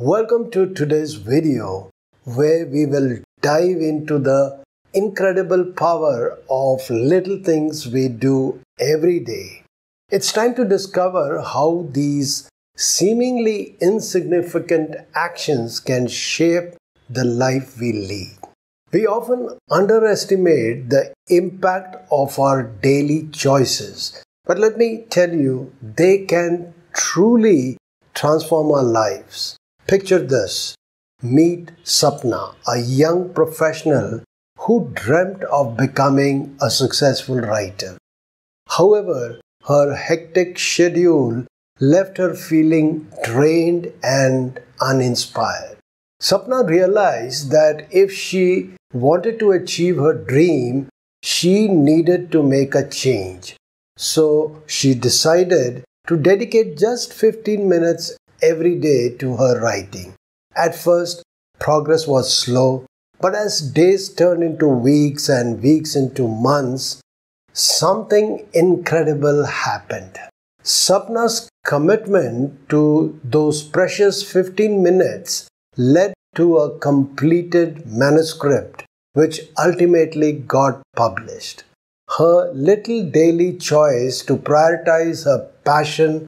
Welcome to today's video where we will dive into the incredible power of little things we do every day. It's time to discover how these seemingly insignificant actions can shape the life we lead. We often underestimate the impact of our daily choices, but let me tell you, they can truly transform our lives. Picture this meet Sapna, a young professional who dreamt of becoming a successful writer. However, her hectic schedule left her feeling drained and uninspired. Sapna realized that if she wanted to achieve her dream, she needed to make a change. So she decided to dedicate just 15 minutes every day to her writing. At first, progress was slow, but as days turned into weeks and weeks into months, something incredible happened. Sapna's commitment to those precious 15 minutes led to a completed manuscript which ultimately got published. Her little daily choice to prioritize her passion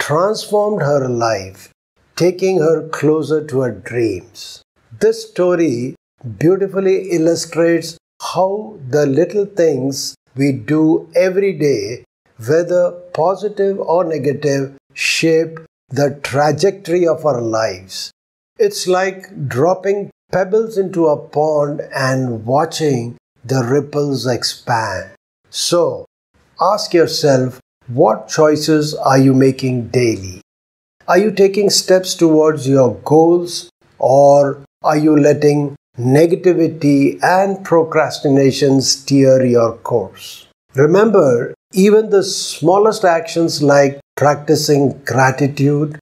transformed her life, taking her closer to her dreams. This story beautifully illustrates how the little things we do every day, whether positive or negative, shape the trajectory of our lives. It's like dropping pebbles into a pond and watching the ripples expand. So, ask yourself what choices are you making daily? Are you taking steps towards your goals or are you letting negativity and procrastination steer your course? Remember, even the smallest actions like practicing gratitude,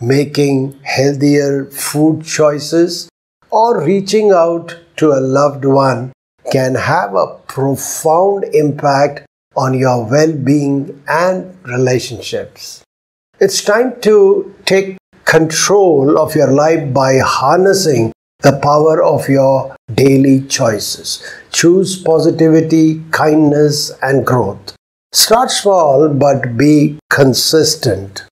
making healthier food choices, or reaching out to a loved one can have a profound impact on your well being and relationships. It's time to take control of your life by harnessing the power of your daily choices. Choose positivity, kindness, and growth. Start small but be consistent.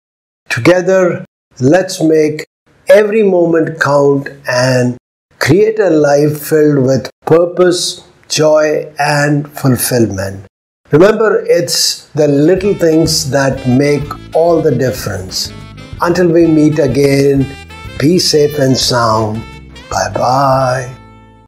Together, let's make every moment count and create a life filled with purpose, joy, and fulfillment. Remember, it's the little things that make all the difference. Until we meet again, be safe and sound. Bye bye.